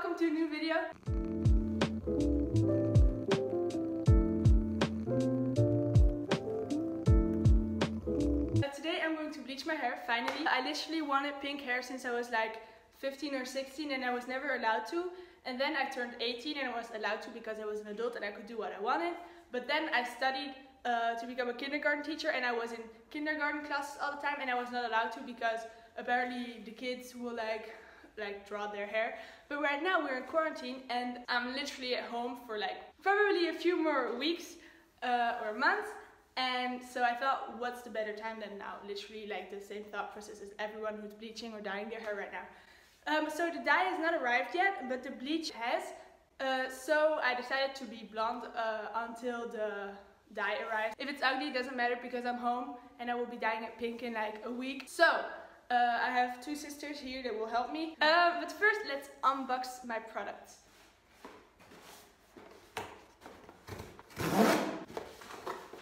welcome to a new video. Uh, today I'm going to bleach my hair, finally. I literally wanted pink hair since I was like 15 or 16 and I was never allowed to. And then I turned 18 and I was allowed to because I was an adult and I could do what I wanted. But then I studied uh, to become a kindergarten teacher and I was in kindergarten classes all the time and I was not allowed to because apparently the kids will like like draw their hair. But right now we're in quarantine and I'm literally at home for like probably a few more weeks uh, or months. And so I thought, what's the better time than now? Literally like the same thought process as everyone who's bleaching or dyeing their hair right now. Um, so the dye has not arrived yet, but the bleach has. Uh, so I decided to be blonde uh, until the dye arrives. If it's ugly, it doesn't matter because I'm home and I will be dyeing it pink in like a week. So uh, I have two sisters here that will help me. Uh, but first, let's unbox my products.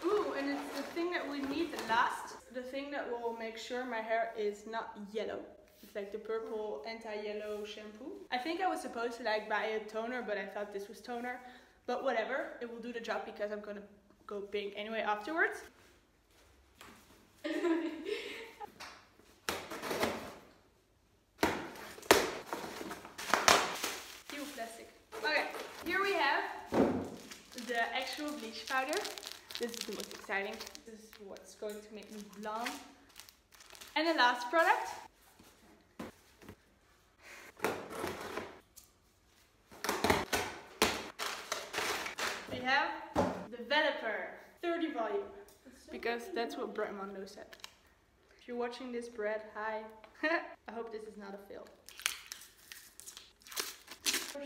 Ooh, and it's the thing that we need last. The thing that will make sure my hair is not yellow. It's like the purple anti-yellow shampoo. I think I was supposed to like buy a toner, but I thought this was toner. But whatever, it will do the job because I'm gonna go pink anyway afterwards. plastic. Okay, here we have the actual bleach powder. This is the most exciting. This is what's going to make me blonde. And the last product. We have the Developer 30 volume. Because that's what Brad Mondo said. If you're watching this, Brad, hi. I hope this is not a fail.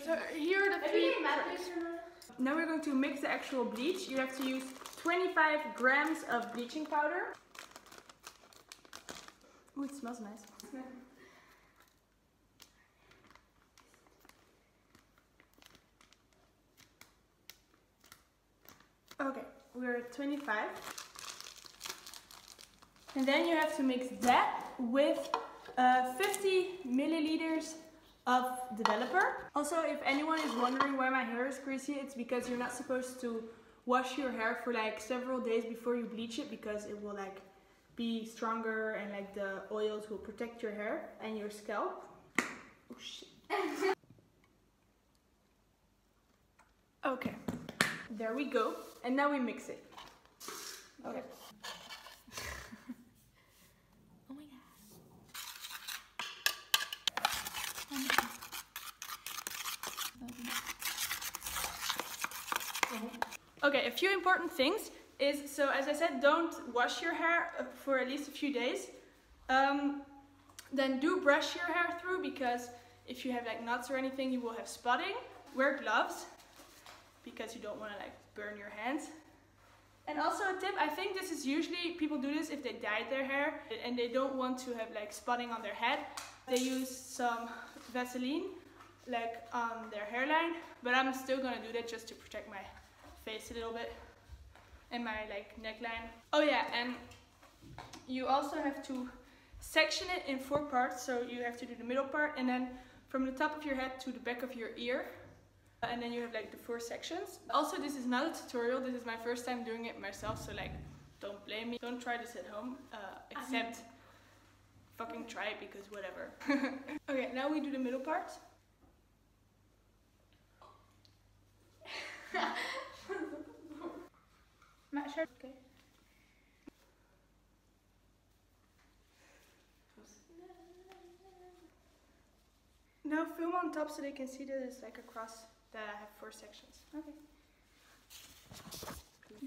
So here are the three Now we're going to mix the actual bleach. You have to use 25 grams of bleaching powder. Oh, it smells nice. Okay, we're at 25. And then you have to mix that with uh, 50 milliliters of developer. Also, if anyone is wondering why my hair is greasy, it's because you're not supposed to wash your hair for like several days before you bleach it because it will like be stronger and like the oils will protect your hair and your scalp. Oh shit. okay, there we go. And now we mix it. Okay. Okay, a few important things is, so as I said, don't wash your hair for at least a few days. Um, then do brush your hair through because if you have like knots or anything, you will have spotting. Wear gloves because you don't want to like burn your hands. And also a tip, I think this is usually, people do this if they dyed their hair and they don't want to have like spotting on their head. They use some Vaseline like on their hairline, but I'm still gonna do that just to protect my face a little bit and my like neckline. Oh yeah, and you also have to section it in four parts. So you have to do the middle part and then from the top of your head to the back of your ear. And then you have like the four sections. Also, this is not a tutorial. This is my first time doing it myself. So like, don't blame me. Don't try this at home, uh, except fucking try it because whatever. okay, now we do the middle part. Not sure. Okay. Now film on top so they can see that it's like a cross that I have four sections. Okay.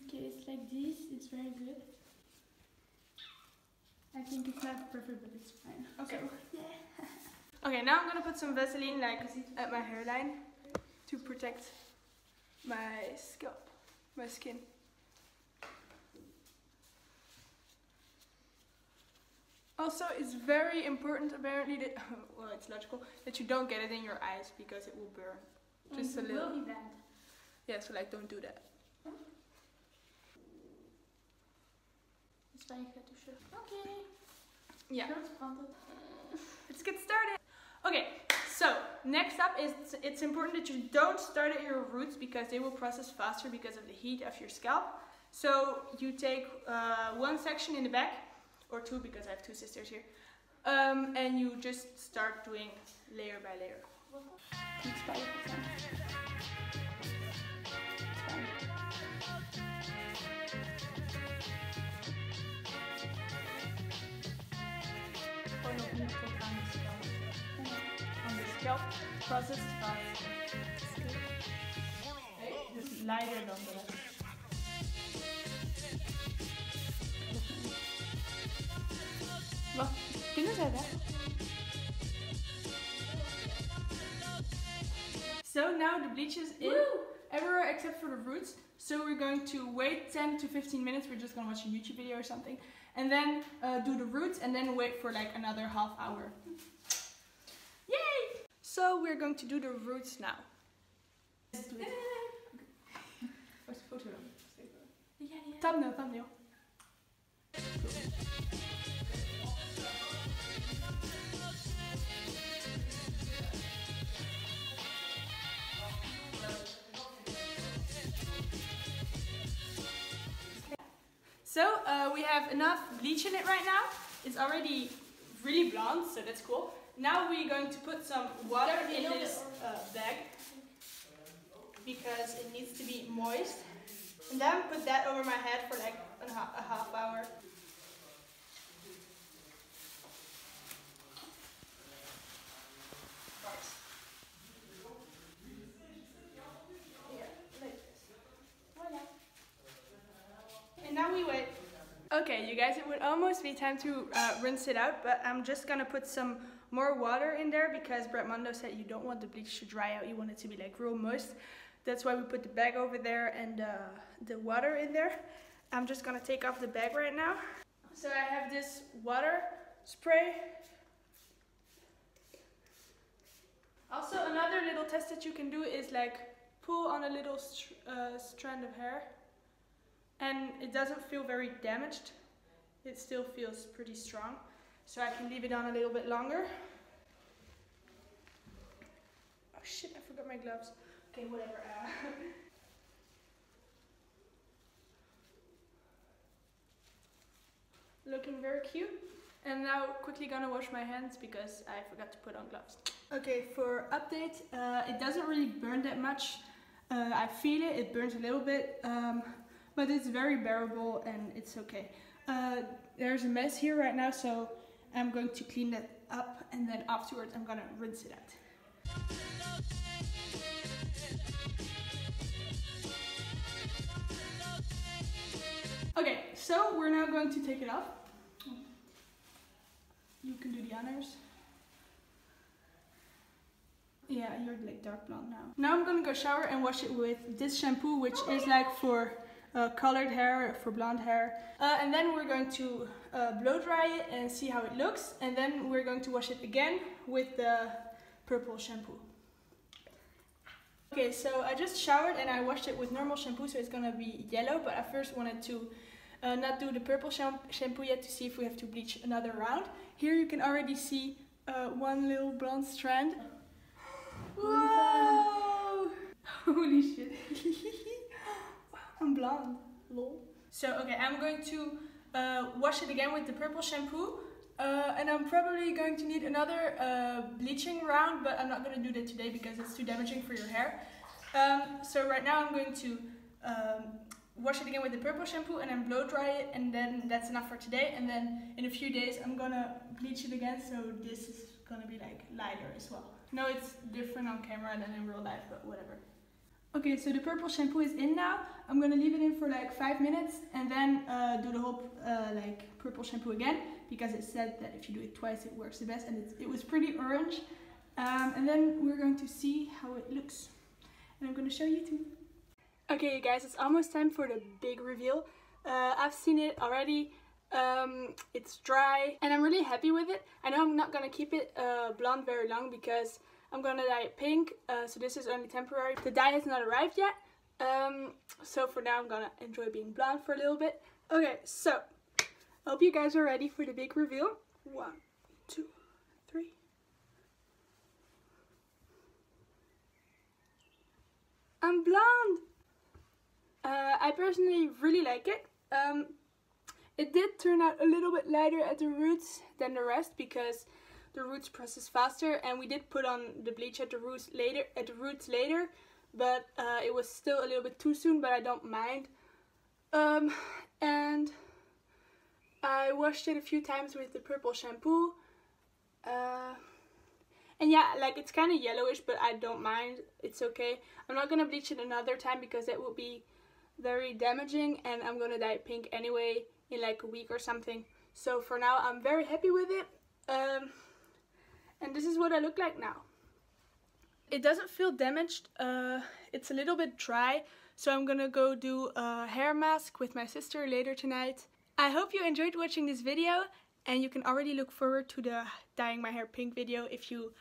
Okay, it's like this. It's very good. I think it's not perfect, but it's fine. Okay. So, yeah. okay, now I'm gonna put some Vaseline like at my hairline to protect my scalp, my skin. Also, it's very important apparently that, well it's logical, that you don't get it in your eyes because it will burn. Just and a little. will be bad. Yeah, so like don't do that. It's fijn to show. Okay. Yeah. Let's get started. Okay, so next up is it's important that you don't start at your roots because they will process faster because of the heat of your scalp. So you take uh, one section in the back, or two because I have two sisters here, um, and you just start doing layer by layer. scalp processed. Just lighter than the rest. Zij dat? So now the bleach is in Woo! everywhere except for the roots. So we're going to wait 10 to 15 minutes. We're just gonna watch a YouTube video or something. And then uh, do the roots and then wait for like another half hour. Yay! So we're going to do the roots now. Let's do it. Thumbnail, thumbnail. So uh, we have enough bleach in it right now. It's already really blonde, so that's cool. Now we're going to put some water in this uh, bag because it needs to be moist. And then put that over my head for like a, a half hour. And now we wait. Okay, you guys, it would almost be time to uh, rinse it out, but I'm just gonna put some more water in there because Brad Mondo said you don't want the bleach to dry out, you want it to be like real moist. That's why we put the bag over there and uh, the water in there. I'm just gonna take off the bag right now. So I have this water spray. Also another little test that you can do is like pull on a little uh, strand of hair and it doesn't feel very damaged. It still feels pretty strong. So I can leave it on a little bit longer. Oh shit, I forgot my gloves. Okay, whatever. Uh, looking very cute. And now quickly gonna wash my hands because I forgot to put on gloves. Okay, for update, uh, it doesn't really burn that much. Uh, I feel it, it burns a little bit, um, but it's very bearable and it's okay. Uh, there's a mess here right now, so I'm going to clean that up and then afterwards I'm gonna rinse it out. Okay, so we're now going to take it off. You can do the honors. Yeah, you're like dark blonde now. Now I'm gonna go shower and wash it with this shampoo, which is like for uh, colored hair, for blonde hair. Uh, and then we're going to uh, blow dry it and see how it looks. And then we're going to wash it again with the purple shampoo. Okay, so I just showered and I washed it with normal shampoo, so it's gonna be yellow. But I first wanted to uh, not do the purple shampoo yet to see if we have to bleach another round. Here you can already see uh, one little blonde strand. Whoa! Holy shit. I'm blonde. Lol. So, okay, I'm going to uh, wash it again with the purple shampoo. Uh, and I'm probably going to need another uh, bleaching round, but I'm not going to do that today because it's too damaging for your hair. Um, so right now I'm going to um, wash it again with the purple shampoo and then blow dry it and then that's enough for today and then in a few days I'm gonna bleach it again so this is gonna be like lighter as well. No, it's different on camera than in real life, but whatever. Okay, so the purple shampoo is in now. I'm gonna leave it in for like five minutes and then uh, do the whole uh, like purple shampoo again because it said that if you do it twice it works the best and it was pretty orange. Um, and then we're going to see how it looks. And I'm gonna show you too. Okay, you guys, it's almost time for the big reveal. Uh, I've seen it already. Um, it's dry and I'm really happy with it. I know I'm not gonna keep it uh, blonde very long because I'm gonna dye it pink, uh, so this is only temporary. The dye has not arrived yet, um, so for now I'm gonna enjoy being blonde for a little bit. Okay, so, hope you guys are ready for the big reveal. One, two, three. I'm blonde! Uh, I personally really like it. Um, it did turn out a little bit lighter at the roots than the rest because the roots process faster and we did put on the bleach at the roots later at the roots later but uh, it was still a little bit too soon but I don't mind. Um, and I washed it a few times with the purple shampoo uh, and yeah like it's kind of yellowish but I don't mind. It's okay. I'm not gonna bleach it another time because that would be very damaging and I'm gonna dye it pink anyway in like a week or something. So for now I'm very happy with it. Um, and this is what I look like now. It doesn't feel damaged uh, it's a little bit dry so I'm gonna go do a hair mask with my sister later tonight. I hope you enjoyed watching this video and you can already look forward to the dyeing my hair pink video if you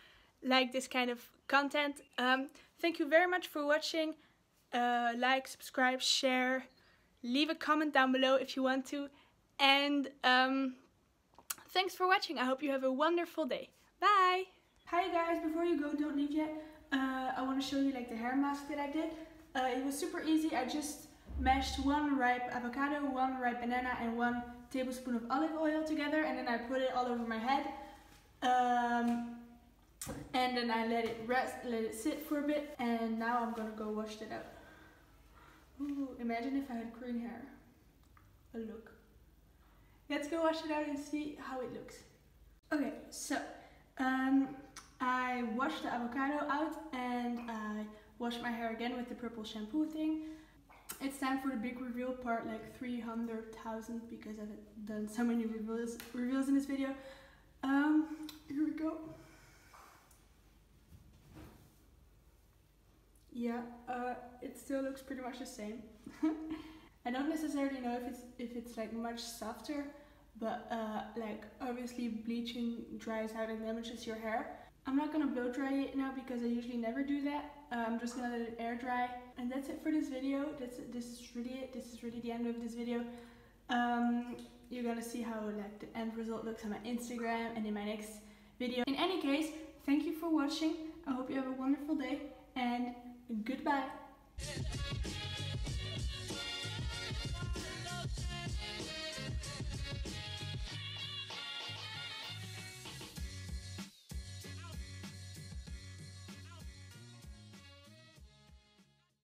like this kind of content. Um, thank you very much for watching. Uh, like subscribe share leave a comment down below if you want to. And um, thanks for watching. I hope you have a wonderful day. Bye. Hi guys. Before you go don't leave yet. Uh, I want to show you like the hair mask that I did. Uh, it was super easy. I just mashed one ripe avocado one ripe banana and one tablespoon of olive oil together and then I put it all over my head. Um, and then I let it rest let it sit for a bit and now I'm gonna go wash it out. Ooh, imagine if I had green hair. A look. Let's go wash it out and see how it looks. Okay, so um, I washed the avocado out and I washed my hair again with the purple shampoo thing. It's time for the big reveal part, like 300,000 because I've done so many reveals, reveals in this video. Um, here we go. Yeah, uh, it still looks pretty much the same. I don't necessarily know if it's if it's like much softer, but uh, like obviously bleaching dries out and damages your hair. I'm not gonna blow dry it now because I usually never do that. Uh, I'm just gonna let it air dry. And that's it for this video. That's this is really it. This is really the end of this video. Um, you're gonna see how like the end result looks on my Instagram and in my next video. In any case, thank you for watching. I hope you have a wonderful day and goodbye.